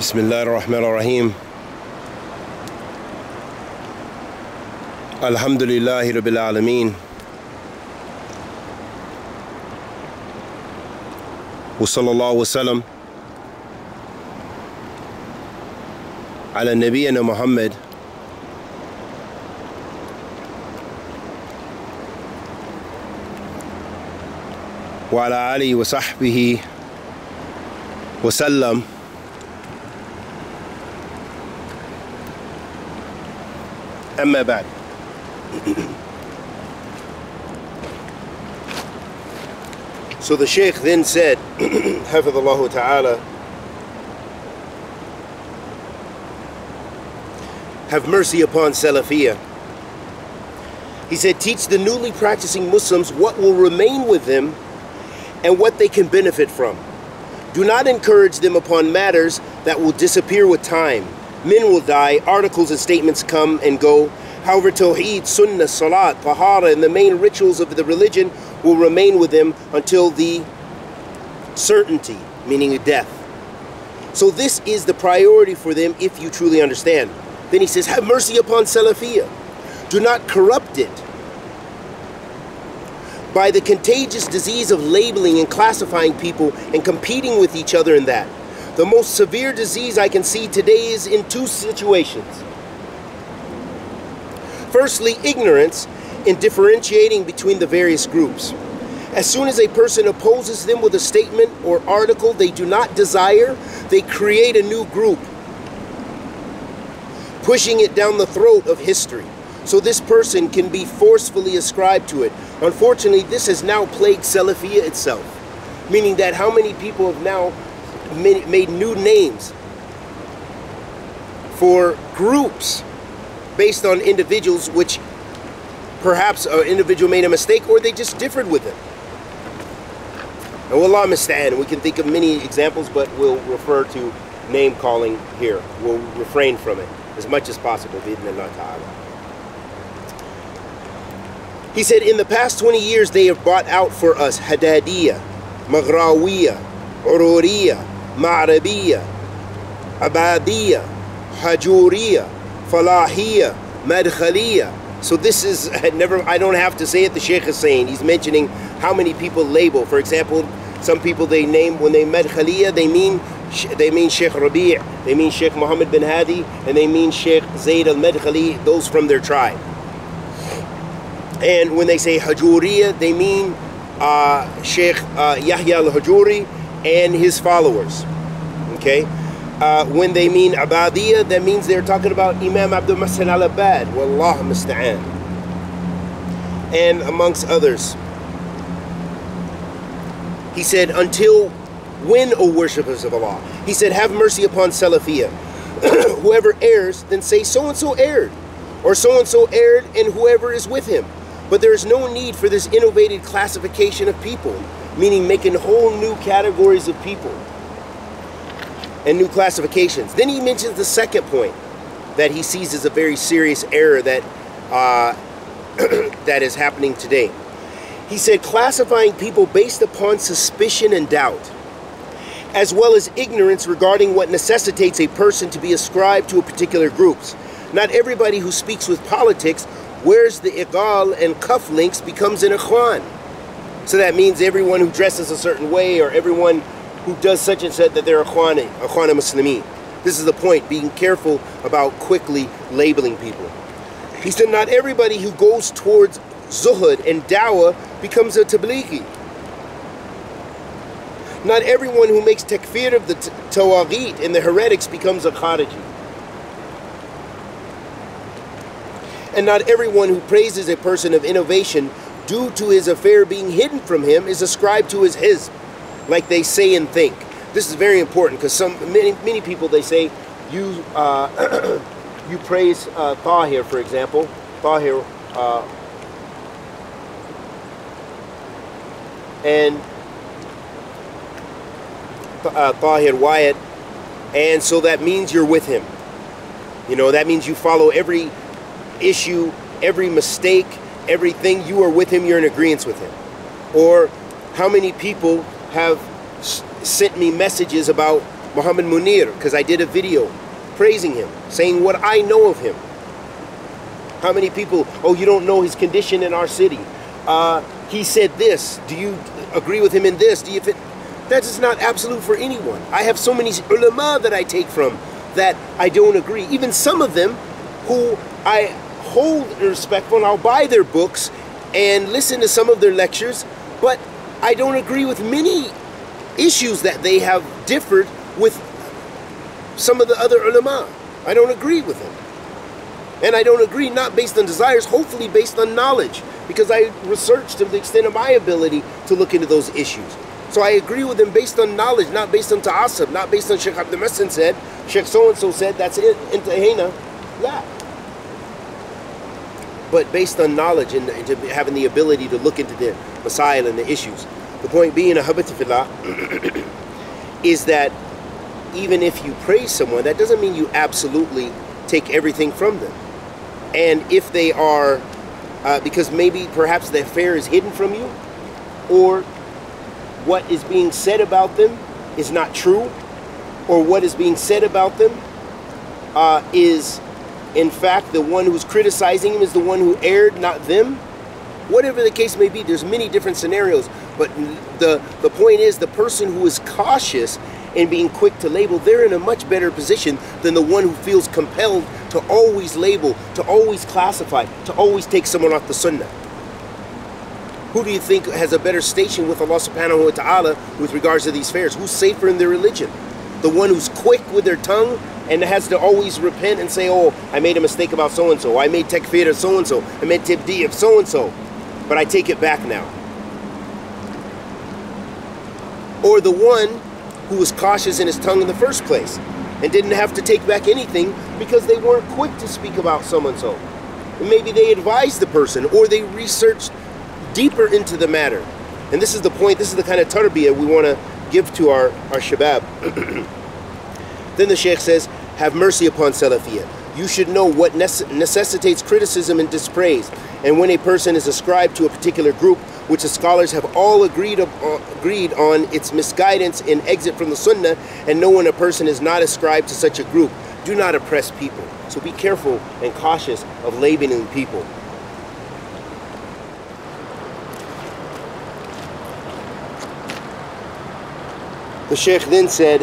بسم الله الرحمن الرحيم الحمد لله رب العالمين وصلى الله وسلم على نبينا محمد وعلى آله وصحبه وسلم أما بعد So the Sheikh then said, Hafidhullah Ta'ala, have mercy upon Salafiyah. He said, teach the newly practicing Muslims what will remain with them and what they can benefit from. Do not encourage them upon matters that will disappear with time. Men will die, articles and statements come and go. However, Tawheed, Sunnah, Salat, Tahara, and the main rituals of the religion will remain with them until the certainty, meaning death. So this is the priority for them if you truly understand. Then he says, have mercy upon Salafiyah. Do not corrupt it by the contagious disease of labeling and classifying people and competing with each other in that. The most severe disease I can see today is in two situations. Firstly, ignorance in differentiating between the various groups. As soon as a person opposes them with a statement or article they do not desire, they create a new group, pushing it down the throat of history. So this person can be forcefully ascribed to it. Unfortunately, this has now plagued Salafiyah itself. Meaning that how many people have now made new names for groups based on individuals which perhaps an individual made a mistake or they just differed with it. And Allah understand, we can think of many examples, but we'll refer to name calling here. We'll refrain from it as much as possible. He said, in the past 20 years, they have brought out for us Hadadiyah, Maghrawiyah, Ururiyah, Ma'rabiyah, Abadiyah, Hajuriyah, Falahiyah, Madkhaliyah. So this is never, I don't have to say it, the Sheikh is saying. He's mentioning how many people label. For example, some people they name, when they Madkhaliyah, they mean they mean Sheikh Rabi', they mean Sheikh Muhammad bin Hadi, and they mean Sheikh Zayd al-Madkhali, those from their tribe. And when they say Hajuriya, they mean uh, Sheikh uh, Yahya al-Hajuri and his followers. Okay? Uh, when they mean Abadiyah, that means they're talking about Imam Abdul Muhsin al-Abad. Wallah musta'an. And amongst others. He said, until when, O worshippers of Allah? He said, have mercy upon Salafiyah. whoever errs, then say so-and-so erred. Or so-and-so erred and whoever is with him. But there is no need for this innovated classification of people, meaning making whole new categories of people and new classifications. Then he mentions the second point that he sees as a very serious error that uh, that is happening today. He said classifying people based upon suspicion and doubt, as well as ignorance regarding what necessitates a person to be ascribed to a particular groups. Not everybody who speaks with politics wears the iqal and cufflinks becomes an ikhwan. So that means everyone who dresses a certain way or everyone who does such and such that they're ikhwan, ikhwan muslimin. This is the point, being careful about quickly labeling people. He said not everybody who goes towards zuhud and dawah becomes a tablighi. Not everyone who makes takfir of the tawagit and the heretics becomes a khariji. And not everyone who praises a person of innovation due to his affair being hidden from him is ascribed to his his, like they say and think. This is very important because some many many people they say you uh, you praise uh, Tahir for example, Tahir, uh, and uh, Tahir Wyatt, and so that means you're with him. You know that means you follow every issue, every mistake, everything, you are with him, you're in agreement with him. Or how many people have sent me messages about Muhammad Munir, because I did a video praising him, saying what I know of him. How many people, oh, you don't know his condition in our city. Uh, he said this. Do you agree with him in this? Do you fit? That is not absolute for anyone. I have so many ulama that I take from that I don't agree. Even some of them who I hold respectful and I'll buy their books and listen to some of their lectures, but I don't agree with many issues that they have differed with some of the other ulama. I don't agree with them. And I don't agree not based on desires, hopefully based on knowledge, because I researched to the extent of my ability to look into those issues. So I agree with them based on knowledge, not based on ta'asub, not based on Sheikh Abdul Muhsin said, Sheikh so-and-so said, that's it, intahena, la. But based on knowledge and, and having the ability to look into the masail and the issues. The point being, ahabatifillah, is that even if you praise someone, that doesn't mean you absolutely take everything from them. And if they are, uh, because maybe perhaps the affair is hidden from you, or what is being said about them is not true, or what is being said about them uh, is, in fact, the one who's criticizing him is the one who erred, not them. Whatever the case may be, there's many different scenarios. But the the point is, the person who is cautious and being quick to label, they're in a much better position than the one who feels compelled to always label, to always classify, to always take someone off the sunnah. Who do you think has a better station with Allah subhanahu wa ta'ala with regards to these fairs? Who's safer in their religion? The one who's quick with their tongue and has to always repent and say, oh, I made a mistake about so-and-so. I made takfir of so-and-so. I made tibdi of so-and-so. But I take it back now. Or the one who was cautious in his tongue in the first place and didn't have to take back anything because they weren't quick to speak about so-and-so. Maybe they advised the person or they researched deeper into the matter. And this is the point, this is the kind of tarbiyah we want to give to our, our shabab. then the Sheikh says, have mercy upon Salafiyah. You should know what necessitates criticism and dispraise. And when a person is ascribed to a particular group, which the scholars have all agreed, uh, agreed on its misguidance and exit from the sunnah, and know when a person is not ascribed to such a group, do not oppress people. So be careful and cautious of labeling people. The Sheikh then said,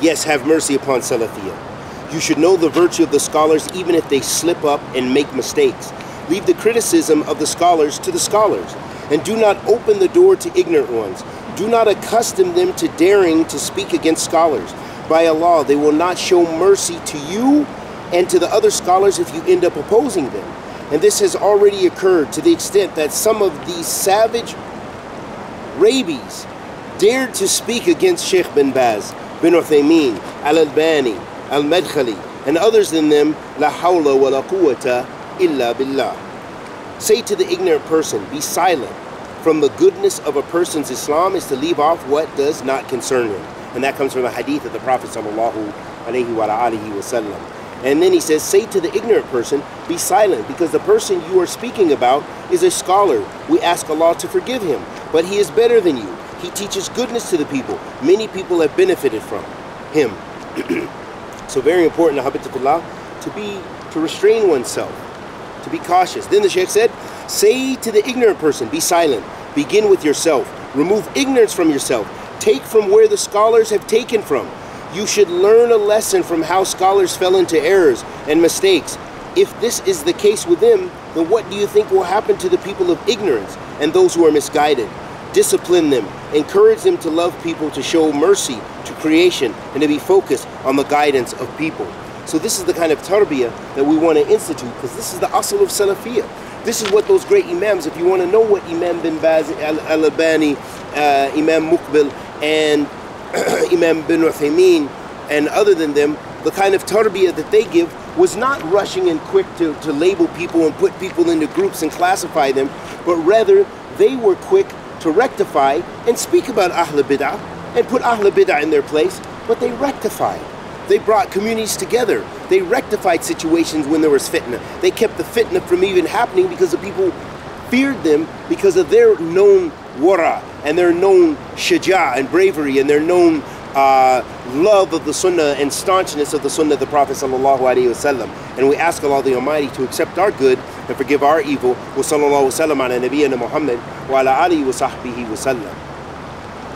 Yes, have mercy upon Salafiyah. You should know the virtue of the scholars even if they slip up and make mistakes. Leave the criticism of the scholars to the scholars, and do not open the door to ignorant ones. Do not accustom them to daring to speak against scholars. By Allah, they will not show mercy to you and to the other scholars if you end up opposing them. And this has already occurred to the extent that some of these savage rabies dared to speak against Sheikh bin Baz, bin Uthaymeen, Al-Albani, Al-Madkhali, and others than them, La hawla wa la quwwata illa billah. Say to the ignorant person, be silent. From the goodness of a person's Islam is to leave off what does not concern him. And that comes from the hadith of the Prophet sallallahu alaihi wasallam. And then he says, say to the ignorant person, be silent, because the person you are speaking about is a scholar. We ask Allah to forgive him, but he is better than you. He teaches goodness to the people. Many people have benefited from him. so very important, Allah, to be to restrain oneself, to be cautious. Then the Sheikh said, say to the ignorant person, be silent. Begin with yourself. Remove ignorance from yourself. Take from where the scholars have taken from. You should learn a lesson from how scholars fell into errors and mistakes. If this is the case with them, then what do you think will happen to the people of ignorance and those who are misguided? discipline them, encourage them to love people, to show mercy to creation, and to be focused on the guidance of people. So this is the kind of tarbiyah that we want to institute because this is the asl of Salafiyah. This is what those great imams, if you want to know what Imam bin Baz, al-Albani, uh, Imam Muqbil, and Imam bin Uthaymeen, and other than them, the kind of tarbiyah that they give was not rushing and quick to, to label people and put people into groups and classify them, but rather they were quick to rectify and speak about Ahl Bid'ah and put Ahl Bid'ah in their place, but they rectified. They brought communities together. They rectified situations when there was fitna. They kept the fitna from even happening because the people feared them because of their known wara and their known shaja and bravery and their known uh, love of the Sunnah and staunchness of the Sunnah of the Prophet. And we ask Allah the Almighty to accept our good and forgive our evil. Wa sallallahu wa sallam ala nabiyyina Muhammad wa ala alihi wa sahbihi wa sallam.